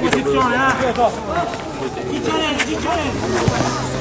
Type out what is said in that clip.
Posizione, eh! Chi c'è?